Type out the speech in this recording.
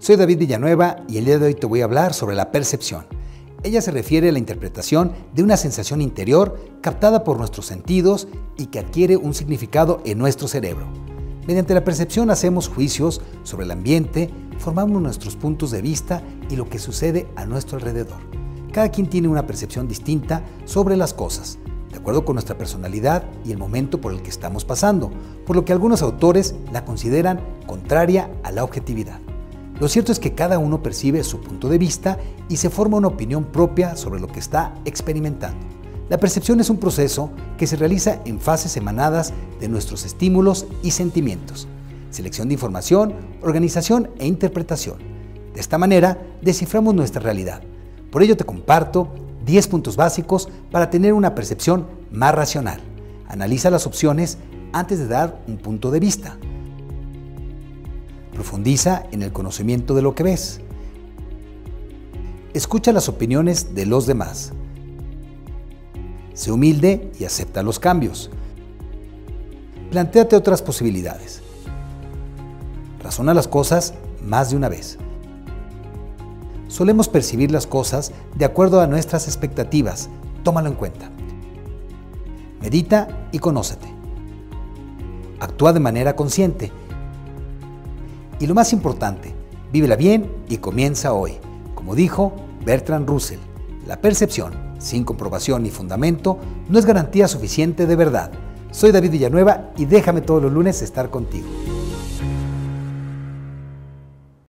Soy David Villanueva y el día de hoy te voy a hablar sobre la percepción. Ella se refiere a la interpretación de una sensación interior captada por nuestros sentidos y que adquiere un significado en nuestro cerebro. Mediante la percepción hacemos juicios sobre el ambiente, formamos nuestros puntos de vista y lo que sucede a nuestro alrededor. Cada quien tiene una percepción distinta sobre las cosas, de acuerdo con nuestra personalidad y el momento por el que estamos pasando, por lo que algunos autores la consideran contraria a la objetividad. Lo cierto es que cada uno percibe su punto de vista y se forma una opinión propia sobre lo que está experimentando. La percepción es un proceso que se realiza en fases emanadas de nuestros estímulos y sentimientos, selección de información, organización e interpretación. De esta manera, desciframos nuestra realidad. Por ello te comparto 10 puntos básicos para tener una percepción más racional. Analiza las opciones antes de dar un punto de vista. Profundiza en el conocimiento de lo que ves. Escucha las opiniones de los demás. Sé humilde y acepta los cambios. Plantéate otras posibilidades. Razona las cosas más de una vez. Solemos percibir las cosas de acuerdo a nuestras expectativas. Tómalo en cuenta. Medita y conócete. Actúa de manera consciente y lo más importante, vívela bien y comienza hoy. Como dijo Bertrand Russell, la percepción, sin comprobación ni fundamento, no es garantía suficiente de verdad. Soy David Villanueva y déjame todos los lunes estar contigo.